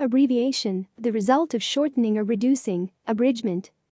Abbreviation, the result of shortening or reducing, abridgment,